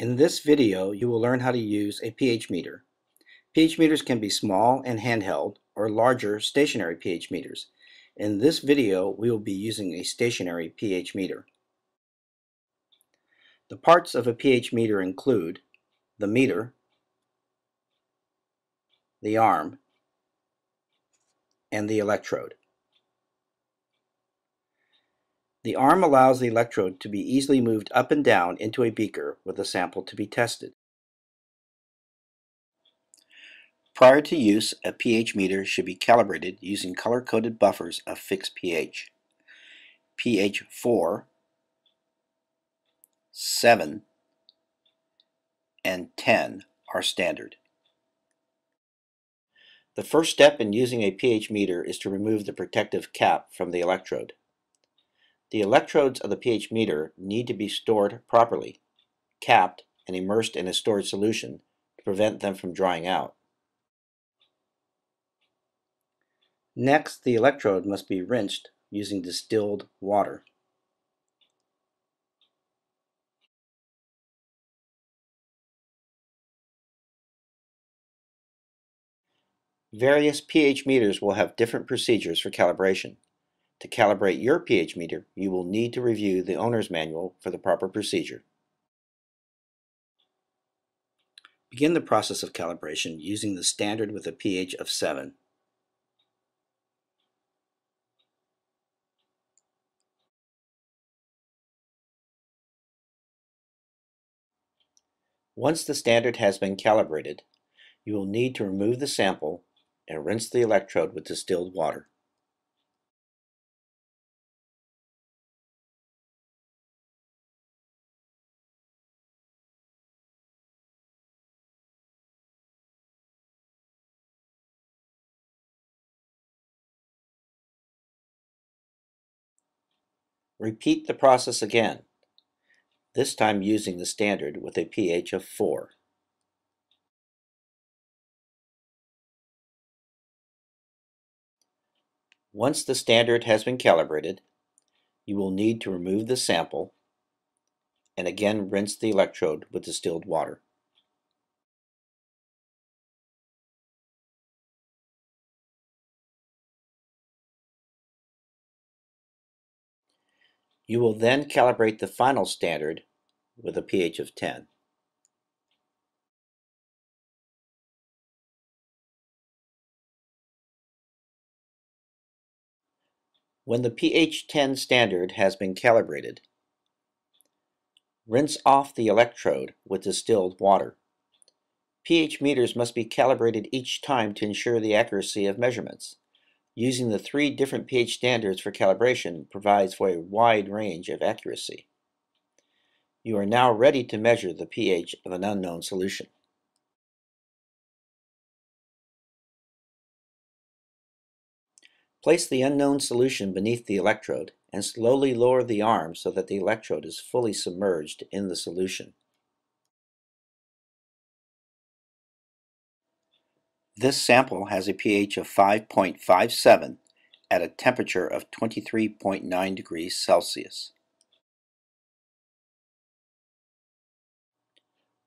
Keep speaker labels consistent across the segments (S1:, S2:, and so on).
S1: In this video, you will learn how to use a pH meter. pH meters can be small and handheld or larger stationary pH meters. In this video, we will be using a stationary pH meter. The parts of a pH meter include the meter, the arm, and the electrode. The arm allows the electrode to be easily moved up and down into a beaker with a sample to be tested. Prior to use, a pH meter should be calibrated using color-coded buffers of fixed pH. pH 4, 7, and 10 are standard. The first step in using a pH meter is to remove the protective cap from the electrode. The electrodes of the pH meter need to be stored properly, capped, and immersed in a storage solution to prevent them from drying out. Next, the electrode must be rinsed using distilled water. Various pH meters will have different procedures for calibration. To calibrate your pH meter, you will need to review the owner's manual for the proper procedure. Begin the process of calibration using the standard with a pH of 7. Once the standard has been calibrated, you will need to remove the sample and rinse the electrode with distilled water. Repeat the process again, this time using the standard with a pH of 4. Once the standard has been calibrated, you will need to remove the sample and again rinse the electrode with distilled water. You will then calibrate the final standard with a pH of 10. When the pH 10 standard has been calibrated, rinse off the electrode with distilled water. pH meters must be calibrated each time to ensure the accuracy of measurements. Using the three different pH standards for calibration provides for a wide range of accuracy. You are now ready to measure the pH of an unknown solution. Place the unknown solution beneath the electrode and slowly lower the arm so that the electrode is fully submerged in the solution. This sample has a pH of 5.57 at a temperature of 23.9 degrees Celsius.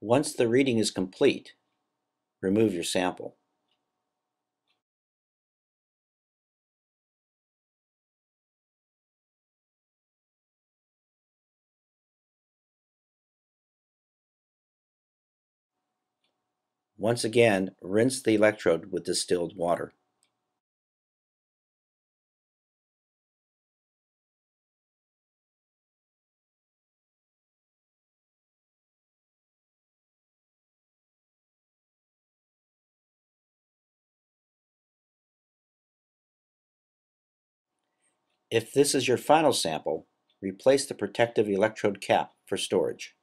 S1: Once the reading is complete, remove your sample. Once again, rinse the electrode with distilled water. If this is your final sample, replace the protective electrode cap for storage.